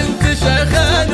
انت شغال